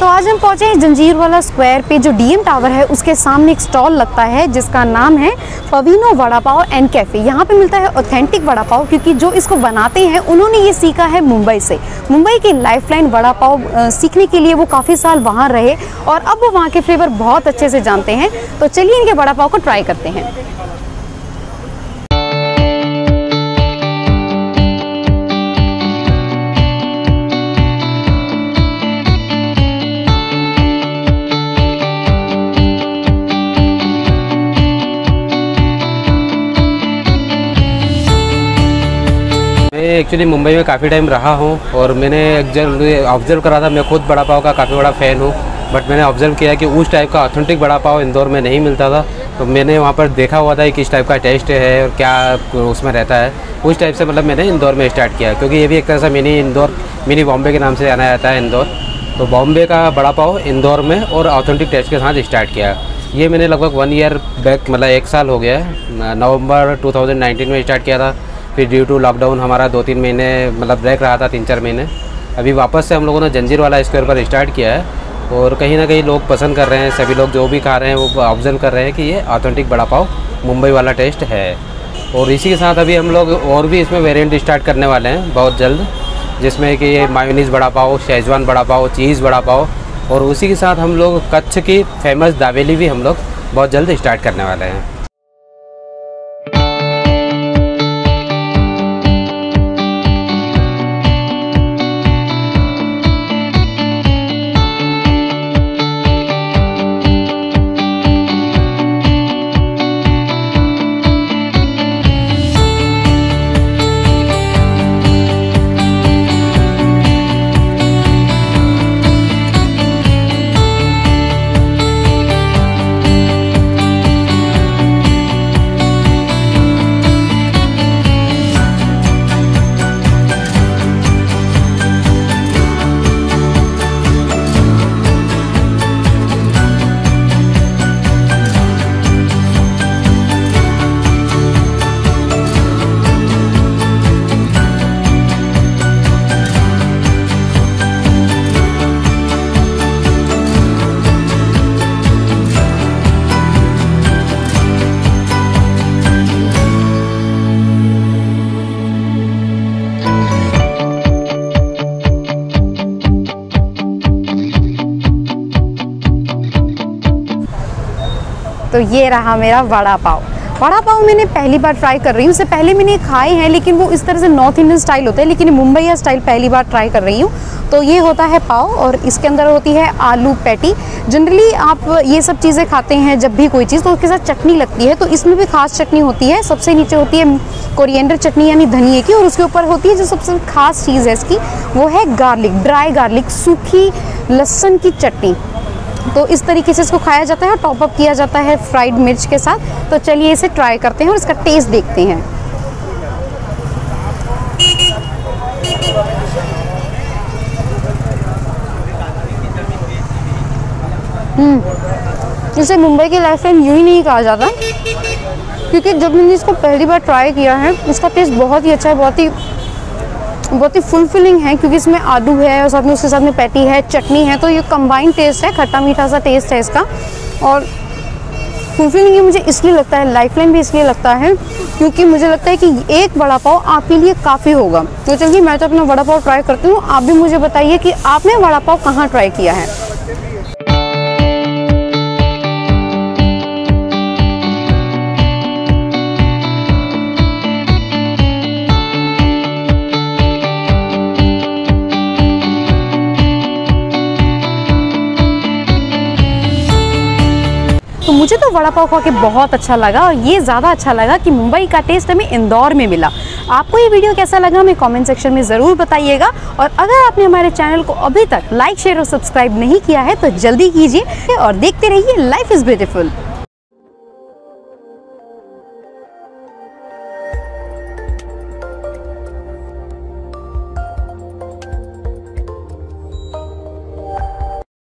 तो आज हम पहुँचे हैं जंजीर वाला स्क्वायर पे, जो डीएम टावर है, उसके सामने एक स्टॉल लगता है, जिसका नाम है पवीनो वड़ा पाव एंड कैफ़े। यहाँ पे मिलता है ऑथेंटिक वड़ा पाव, क्योंकि जो इसको बनाते हैं, उन्होंने ये सीखा है मुंबई से। मुंबई की लाइफलाइन वड़ा पाव सीखने के लिए वो काफ़ी साल वहाँ रहे, और अब वो वहाँ के फ्लेवर बहुत अच्छे से जानते हैं। तो चलिए इनके वड़ा पाव को ट्राई करते हैं। एक्चुअली मुंबई में काफ़ी टाइम रहा हूँ और मैंने ऑब्ज़र्व करा था, मैं खुद बड़ा पाव का काफ़ी बड़ा फ़ैन हूँ बट मैंने ऑब्ज़र्व किया कि उस टाइप का ऑथेंटिक बड़ा पाव इंदौर में नहीं मिलता था। तो मैंने वहाँ पर देखा हुआ था कि किस टाइप का टेस्ट है और क्या उसमें रहता है। उस टाइप से मतलब मैंने इंदौर में स्टार्ट किया, क्योंकि ये भी एक तरह से मिनी इंदौर मिनी बॉम्बे के नाम से जाना जाता है इंदौर। तो बॉम्बे का बड़ा पाव इंदौर में और ऑथेंटिक टेस्ट के साथ स्टार्ट किया। ये मैंने लगभग वन ईयर बैक मतलब एक साल हो गया है, नवंबर 2019 में स्टार्ट किया था। फिर ड्यू टू लॉकडाउन हमारा दो तीन महीने मतलब ब्रेक रहा था तीन चार महीने। अभी वापस से हम लोगों ने जंजीर वाला स्क्वायर पर स्टार्ट किया है और कहीं ना कहीं लोग पसंद कर रहे हैं, सभी लोग जो भी खा रहे हैं वो ऑब्ज़र्व कर रहे हैं कि ये ऑथेंटिक बड़ा पाव मुंबई वाला टेस्ट है। और इसी के साथ अभी हम लोग और भी इसमें वेरिएंट स्टार्ट करने वाले हैं बहुत जल्द, जिसमें कि ये मायोनीज़ बड़ा पाव शेजवान बड़ा पाव चीज़ बड़ा पाव और उसी के साथ हम लोग कच्छ की फ़ेमस दावेली भी हम लोग बहुत जल्द स्टार्ट करने वाले हैं। तो ये रहा मेरा वड़ा पाव। वड़ा पाव मैंने पहली बार ट्राई कर रही हूँ उससे पहले मैंने खाए हैं, लेकिन वो इस तरह से नॉर्थ इंडियन स्टाइल होता है, लेकिन ये मुंबई स्टाइल पहली बार ट्राई कर रही हूँ। तो ये होता है पाव और इसके अंदर होती है आलू पैटी जनरली आप ये सब चीज़ें खाते हैं जब भी कोई चीज़ तो उसके साथ चटनी लगती है तो इसमें भी खास चटनी होती है। सबसे नीचे होती है कोरिएंडर चटनी यानी धनिए की, और उसके ऊपर होती है जो सबसे खास चीज़ है इसकी, वो है गार्लिक ड्राई गार्लिक सूखी लहसन की चटनी। तो इस तरीके से इसको खाया जाता है और टॉप अप किया जाता है फ्राइड मिर्च के साथ। तो चलिए इसे ट्राई करते हैं और इसका टेस्ट देखते हैं। हम्म इसे मुंबई की लाइफ में यूँ ही नहीं कहा जाता। क्योंकि जब मैंने इसको पहली बार ट्राई किया है, इसका टेस्ट बहुत ही अच्छा है, बहुत ही बहुत ही फुलफिलिंग है, क्योंकि इसमें आलू है और साथ में उसके साथ में पैटी है, चटनी है तो ये कंबाइंड टेस्ट है, खट्टा मीठा सा टेस्ट है इसका। और फुलफिलिंग ये मुझे इसलिए लगता है लाइफ लाइन भी इसलिए लगता है, क्योंकि मुझे लगता है कि एक वड़ा पाव आपके लिए काफ़ी होगा। तो चलिए, मैं तो अपना वड़ा पाव ट्राई करती हूँ। आप भी मुझे बताइए कि आपने वड़ा पाव कहाँ ट्राई किया है? तो मुझे तो वड़ा पाव खा के बहुत अच्छा लगा और ये ज़्यादा अच्छा लगा कि मुंबई का टेस्ट हमें इंदौर में मिला। आपको ये वीडियो कैसा लगा हमें कमेंट सेक्शन में ज़रूर बताइएगा और अगर आपने हमारे चैनल को अभी तक लाइक शेयर और सब्सक्राइब नहीं किया है तो जल्दी कीजिए और देखते रहिए लाइफ इज़ ब्यूटीफुल